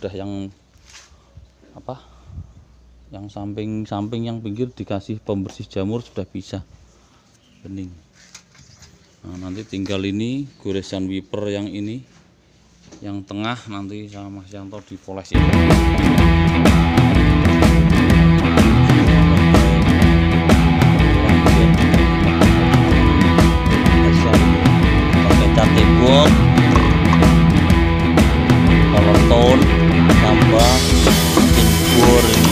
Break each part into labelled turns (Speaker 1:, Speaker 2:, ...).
Speaker 1: sudah yang apa yang samping-samping yang pinggir dikasih pembersih jamur sudah bisa bening. Nah nanti tinggal ini goresan wiper yang ini yang tengah nanti sama Mas Yanto dipoles ini. Pakai cat tambah makin boring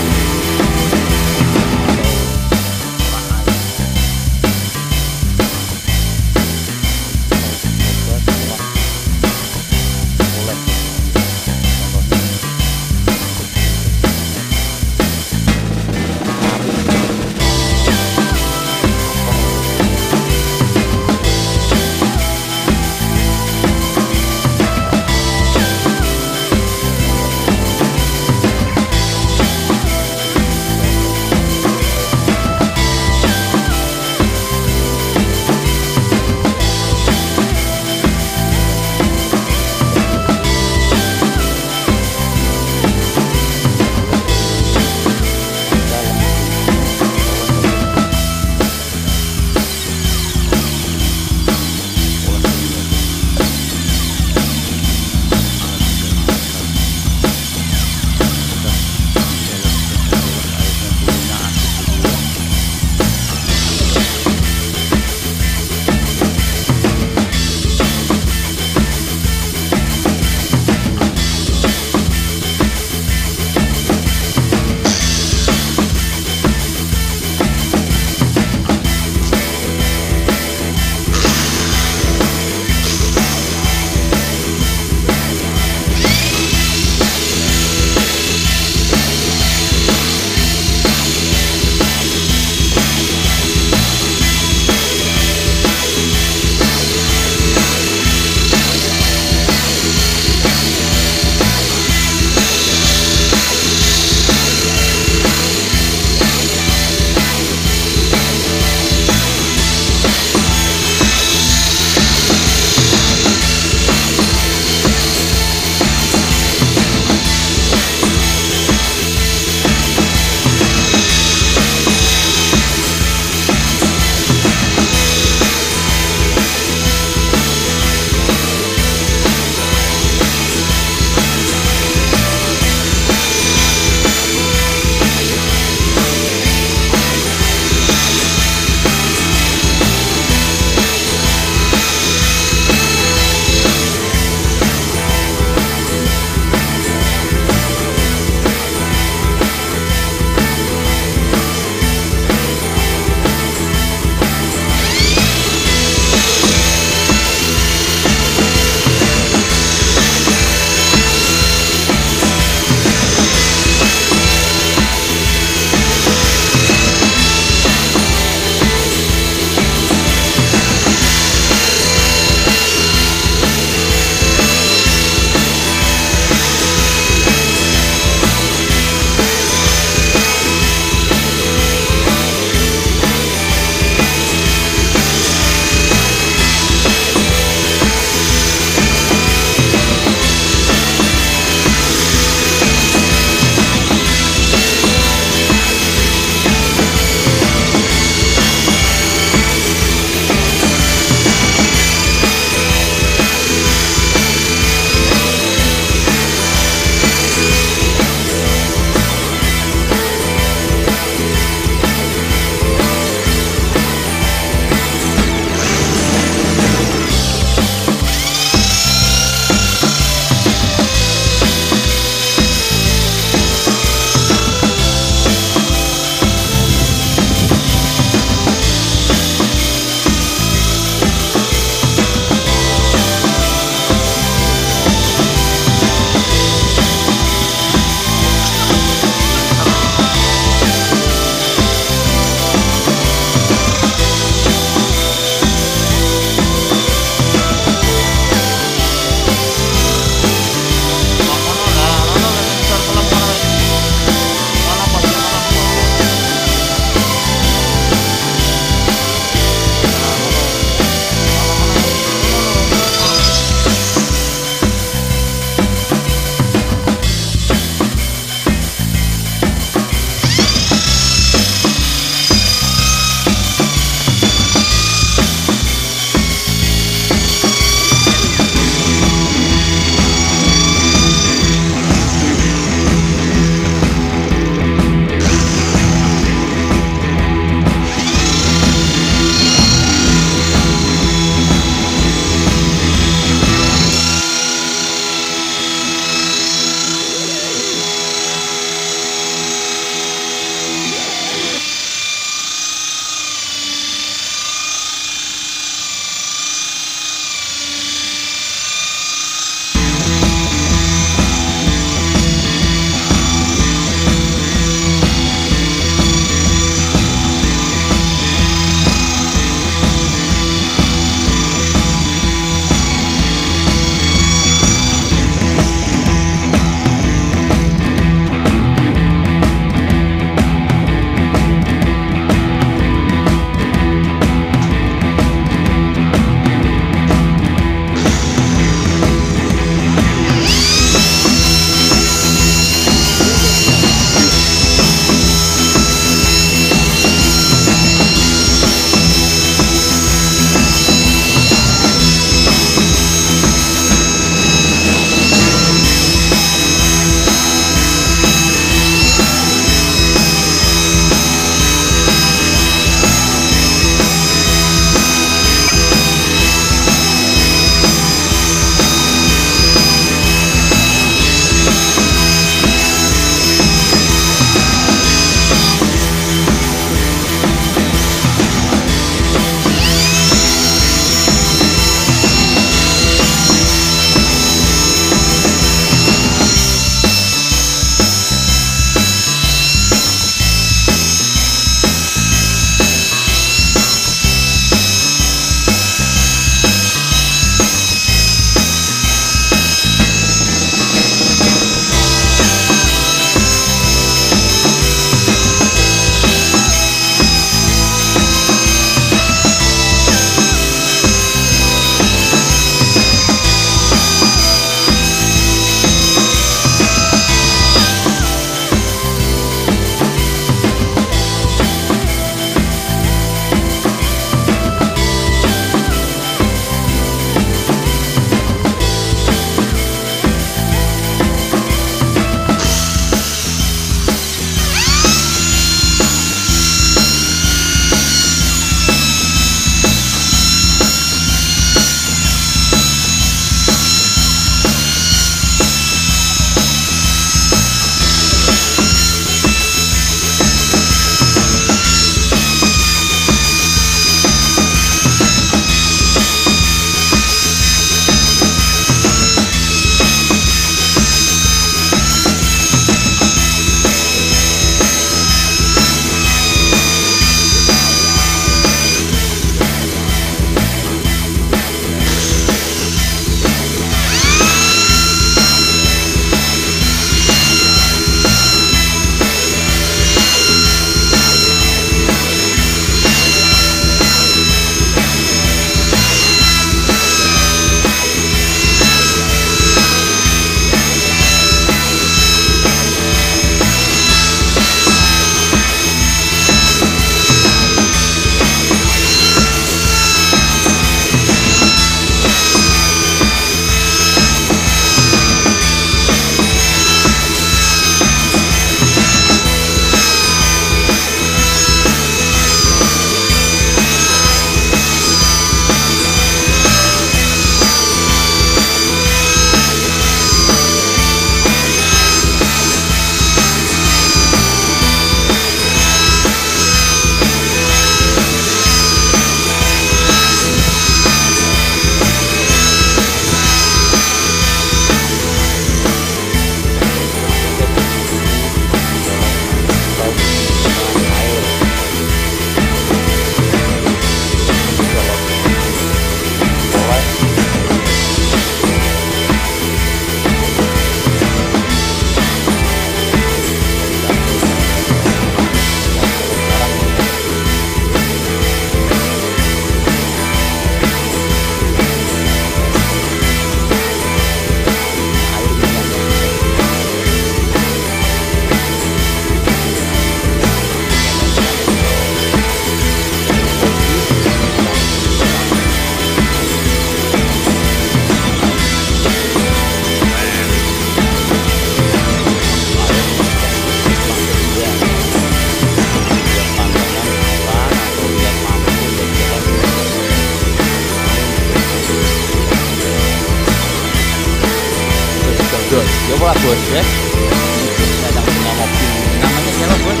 Speaker 1: yang punya mobil namanya siapa bos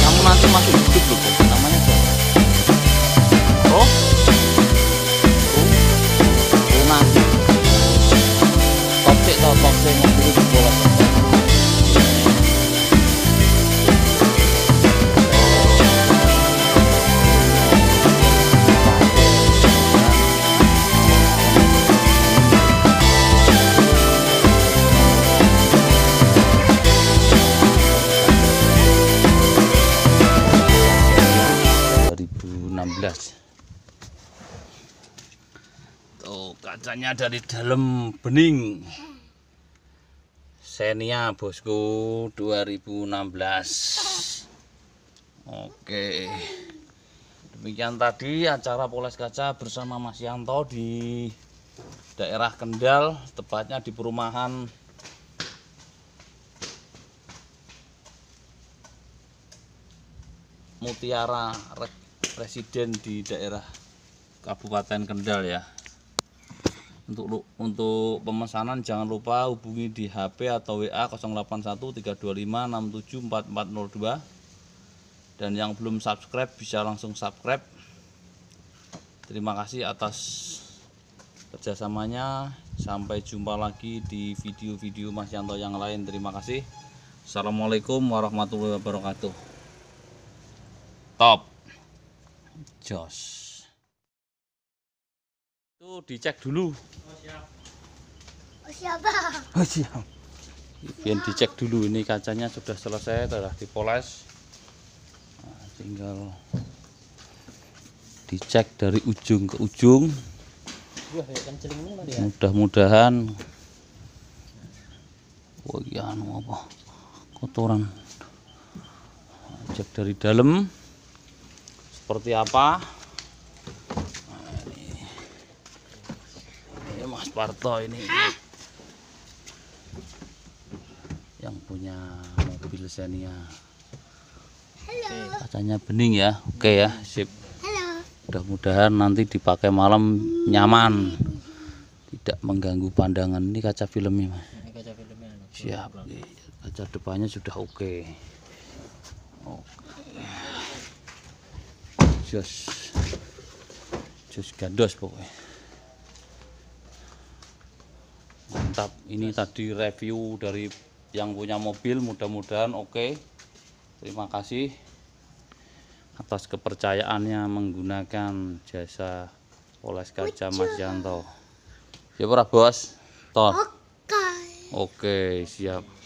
Speaker 1: kamu nanti masuk hidup loh namanya siapa? Oh. Oh. Nanti top cek top top cek mobil itu Tuh kacanya dari dalam bening. Xenia bosku 2016. Oke. Demikian tadi acara poles kaca bersama Mas Yanto di daerah Kendal, tepatnya di perumahan Mutiara Re- Residen di daerah Kabupaten Kendal ya. Untuk untuk pemesanan jangan lupa hubungi di HP atau WA 081325674402 dan yang belum subscribe bisa langsung subscribe. Terima kasih atas kerjasamanya. Sampai jumpa lagi di video-video Mas Yanto yang lain. Terima kasih. Assalamualaikum warahmatullahi wabarakatuh. Top. Jos. Dicek dulu.
Speaker 2: Oh, siapa?
Speaker 1: Oh siap. Biar dicek dulu ini kacanya sudah selesai, telah dipoles. Nah, tinggal dicek dari ujung ke ujung. Mudah-mudahan. Oh iya, anu apa? Kotoran. Cek dari dalam seperti apa. Nah, ini. Ini Mas Parto ini yang punya mobil Xenia.
Speaker 2: Halo.
Speaker 1: Kacanya bening ya. Oke ya, sip.
Speaker 2: Halo.
Speaker 1: Mudah-mudahan nanti dipakai malam nyaman. Tidak mengganggu pandangan. Ini kaca filmnya, Mas.
Speaker 3: kaca filmnya.
Speaker 1: Siap. Iya, Kaca depannya sudah oke. Oke. Jos. Jos gandos pokoknya. Mantap. Ini tadi review dari yang punya mobil. Mudah-mudahan oke. Terima kasih atas kepercayaannya menggunakan jasa poles kaca Mas Yanto. Ya Bos? Toh.
Speaker 2: Oke.
Speaker 1: Oke, siap.